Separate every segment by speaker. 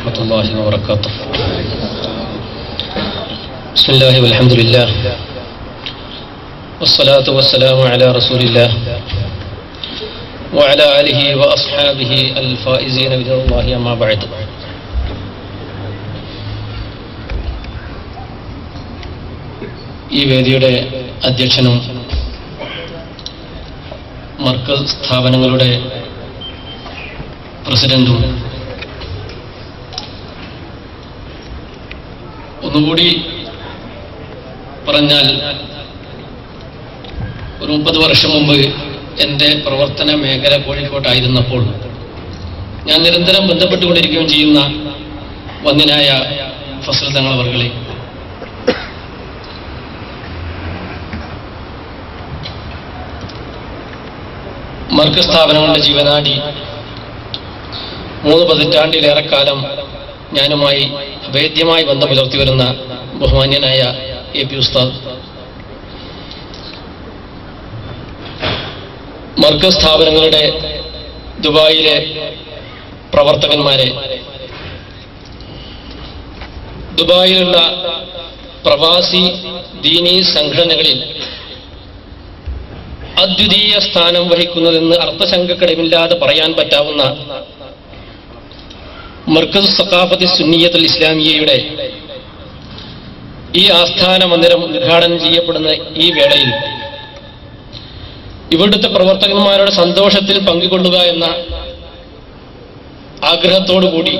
Speaker 1: ورحمة الله وبركاته بسم الله والحمد لله والصلاة والسلام على رسول الله وعلى آله وأصحابه الفائزين بذل الله أما بعد ഈ വേദിയുടെ അധ്യക്ഷനും മർക്കസ് സ്ഥാപനങ്ങളുടെ പ്രസിഡന്റും ഒന്നുകൂടി പറഞ്ഞാൽ ഒരു മുപ്പത് വർഷം മുമ്പ് എന്റെ പ്രവർത്തന മേഖല കോഴിക്കോട്ടായിരുന്നപ്പോൾ ഞാൻ നിരന്തരം ബന്ധപ്പെട്ടുകൊണ്ടിരിക്കുകയും ചെയ്യുന്ന വന്യനായ ഫസൽ തങ്ങൾ അവർകളെ മർക്കസ് സ്ഥാപനങ്ങളുടെ ജീവനാടി മൂന്ന് പതിറ്റാണ്ടിലേറെ കാലം ഞാനുമായി അഭേദ്യമായി ബന്ധം പുലർത്തി വരുന്ന ബഹുമാന്യനായ എ പി ഉസ്താദ്. മർക്കസ് സ്ഥാപനങ്ങളുടെ ദുബായിലെ പ്രവർത്തകന്മാരെ. ദുബായിലുള്ള പ്രവാസി ദീനീ സംഘടനകളിൽ അദ്വിതീയ സ്ഥാനം വഹിക്കുന്നതെന്ന് അർത്ഥശങ്കക്കടമില്ലാതെ പറയാൻ പറ്റാവുന്ന മർക്കസ് സഖാഫത്ത് സുന്നിയത്തുൽ ഇസ്ലാമിയയുടെ ഈ ആസ്ഥാന മന്ദിരം ഉദ്ഘാടനം ചെയ്യപ്പെടുന്ന ഈ വേളയിൽ ഇവിടുത്തെ പ്രവർത്തകന്മാരുടെ സന്തോഷത്തിൽ പങ്കുകൊള്ളുക എന്ന ആഗ്രഹത്തോടു കൂടി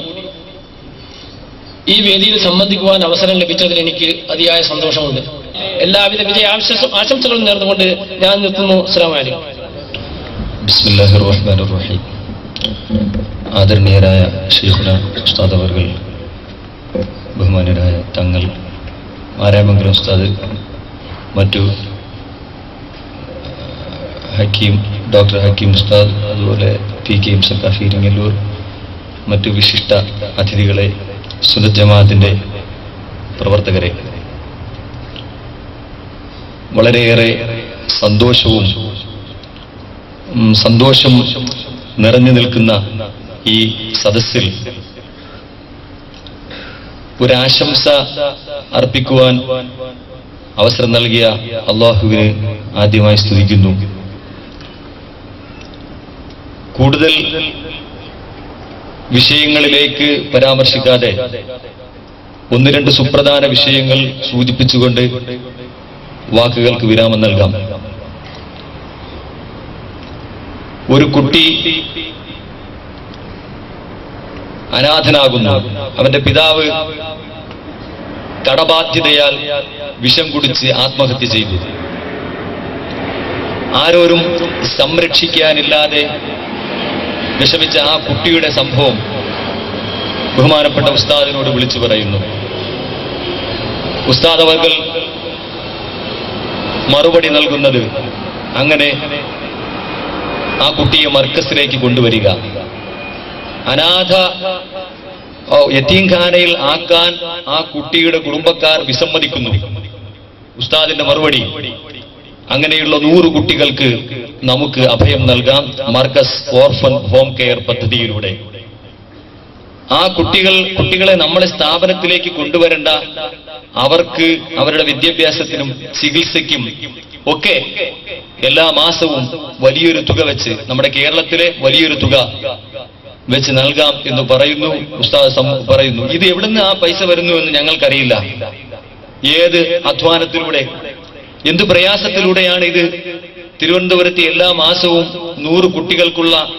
Speaker 1: ഈ വേദിയിൽ സംബന്ധിക്കുവാൻ അവസരം ലഭിച്ചതിൽ എനിക്ക് അതിയായ സന്തോഷമുണ്ട്. എല്ലാവിധ വിജയ ആശംസ- ആശംസകളും നേർന്നുകൊണ്ട് ഞാൻ നിർത്തുന്നു. അസ്സാം
Speaker 2: ആദരണീയരായ ഷെയ്ഖുന ഉസ്താദ് അവർ ബഹുമാനരായ തങ്ങൾ മാരാമംഗലം ഉസ്താദ് മറ്റു ഹക്കീം ഡോക്ടർ ഹക്കീം ഉസ്താദ് അതുപോലെ P K M Saqafi Iringallur മറ്റു വിശിഷ്ട അതിഥികളെ സുനത് ജമാഅത്തിന്റെ പ്രവർത്തകരെ. വളരെയേറെ സന്തോഷവും സന്തോഷം നിറഞ്ഞു നിൽക്കുന്ന ഈ സദസ്സിൽ ഒരാശംസ അർപ്പിക്കുവാൻ അവസരം നൽകിയ അള്ളാഹുവിന് ആദ്യമായി സ്തുതിക്കുന്നു. കൂടുതൽ വിഷയങ്ങളിലേക്ക് പരാമർശിക്കാതെ ഒന്ന് രണ്ട് സുപ്രധാന വിഷയങ്ങൾ സൂചിപ്പിച്ചുകൊണ്ട് വാക്കുകൾക്ക് വിരാമം നൽകാം. ഒരു കുട്ടി അനാഥനാകുന്നു. അവന്റെ പിതാവ് കടബാധ്യതയാൽ വിഷം കുടിച്ച് ആത്മഹത്യ ചെയ്തു. ആരോരും സംരക്ഷിക്കാനില്ലാതെ വിഷമിച്ച ആ കുട്ടിയുടെ സംഭവം ബഹുമാനപ്പെട്ട ഉസ്താദിനോട് വിളിച്ചു പറയുന്നു. ഉസ്താദ് മറുപടി നൽകുന്നത് അങ്ങനെ ആ കുട്ടിയെ മർക്കസിലേക്ക് കൊണ്ടുവരിക. അനാഥ യത്തീംഖാനയിൽ ആക്കാൻ ആ കുട്ടിയുടെ കുടുംബക്കാർ വിസമ്മതിക്കുന്നു. ഉസ്താദിന്റെ മറുപടി അങ്ങനെയുള്ള നൂറ് കുട്ടികൾക്ക് നമുക്ക് അഭയം നൽകാം മർക്കസ് ഓർഫൻ ഹോം കെയർ പദ്ധതിയിലൂടെ. ആ കുട്ടികൾ കുട്ടികളെ നമ്മളെ സ്ഥാപനത്തിലേക്ക് കൊണ്ടുവരേണ്ട. അവർക്ക് അവരുടെ വിദ്യാഭ്യാസത്തിനും ചികിത്സയ്ക്കും ഒക്കെ എല്ലാ മാസവും വലിയൊരു തുക വെച്ച് നമ്മുടെ കേരളത്തിലെ വലിയൊരു തുക വെച്ച് നൽകാം എന്ന് പറയുന്നു. ഉസ്താദ് പറയുന്നു. ഇത് എവിടുന്ന് ആ പൈസ വരുന്നു എന്ന് ഞങ്ങൾക്കറിയില്ല. ഏത് അധ്വാനത്തിലൂടെ? എന്ത് പ്രയാസത്തിലൂടെയാണ് ഇത്? തിരുവനന്തപുരത്ത് എല്ലാ മാസവും നൂറ് കുട്ടികൾക്കുള്ള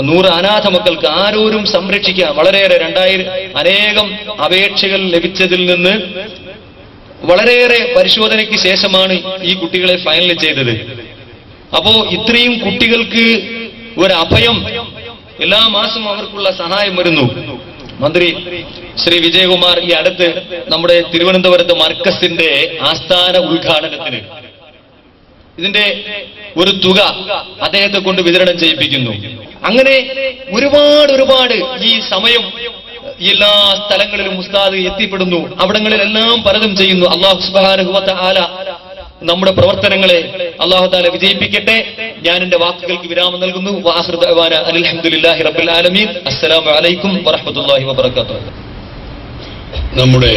Speaker 2: നൂറ് അനാഥ മക്കൾക്ക് ആരോരും സംരക്ഷിക്കാൻ വളരെയേറെ രണ്ടായിരം അനേകം അപേക്ഷകൾ ലഭിച്ചതിൽ നിന്ന് വളരെയേറെ പരിശോധനയ്ക്ക് ശേഷമാണ് ഈ കുട്ടികളെ ഫൈനൽ ചെയ്തത്. അപ്പോ ഇത്രയും കുട്ടികൾക്ക് ഒരു അഭയം എല്ലാ മാസവും അവർക്കുള്ള സഹായം വരുന്നു. മന്ത്രി ശ്രീ വിജയകുമാർ ഈ അടുത്ത് നമ്മുടെ തിരുവനന്തപുരത്ത് മർക്കസിന്റെ ആസ്ഥാന ഉദ്ഘാടനത്തിന് ഇതിന്റെ ഒരു തുക അദ്ദേഹത്തെ കൊണ്ട് വിതരണം ചെയ്യിപ്പിക്കുന്നു. അങ്ങനെ ഒരുപാട് ഒരുപാട് ഈ സമയം എല്ലാ സ്ഥലങ്ങളിലും ഉസ്താദ് എത്തിപ്പെടുന്നു. അവിടങ്ങളിലെല്ലാം പലതും ചെയ്യുന്നു. അള്ളാഹു നമ്മുടെ പ്രവർത്തനങ്ങളെ അള്ളാഹു താല വിജയിപ്പിക്കട്ടെ. ഞാൻ എന്റെ വാക്കുകൾക്ക് വിരാമം നൽകുന്നു. റബ്ബിൽ ആലമീൻ. അസ്സലാമു അലൈക്കും
Speaker 3: നമ്മുടെ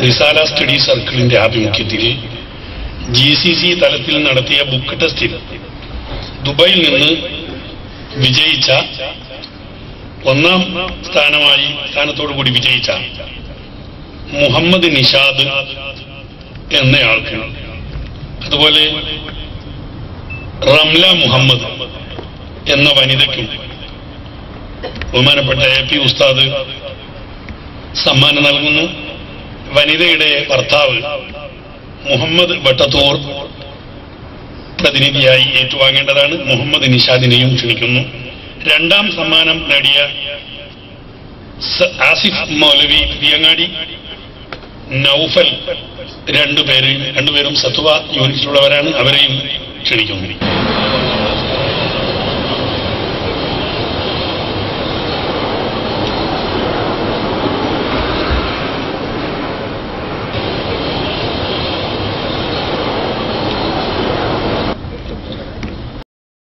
Speaker 3: റിസാല സ്റ്റഡി സർക്കിളിന്റെ ആഭിമുഖ്യത്തിൽ ജി സി സി തലത്തിൽ നടത്തിയ ബുക്ക് ടെസ്റ്റിൽ ദുബായിൽ നിന്ന് വിജയിച്ച ഒന്നാം സ്ഥാനമായി സ്ഥാനത്തോടു കൂടി വിജയിച്ച മുഹമ്മദ് നിഷാദ് എന്നയാൾക്ക് അതുപോലെ റംല മുഹമ്മദ് എന്ന വനിതയ്ക്കും ബഹുമാനപ്പെട്ട എ പി ഉസ്താദ് സമ്മാനം നൽകുന്നു. വനിതയുടെ ഭർത്താവ് മുഹമ്മദ് വട്ടത്തൂർ പ്രതിനിധിയായി ഏറ്റുവാങ്ങേണ്ടതാണ്. മുഹമ്മദ് നിഷാദിനെയും ക്ഷണിക്കുന്നു. രണ്ടാം സമ്മാനം നേടിയ ആസിഫ് മൗലവി പുതിയങ്ങാടി നൌഫൽ രണ്ടുപേരെയും രണ്ടുപേരും സത്വ യൂണിറ്റിലുള്ളവരാണ്. അവരെയും ക്ഷണിക്കുന്നു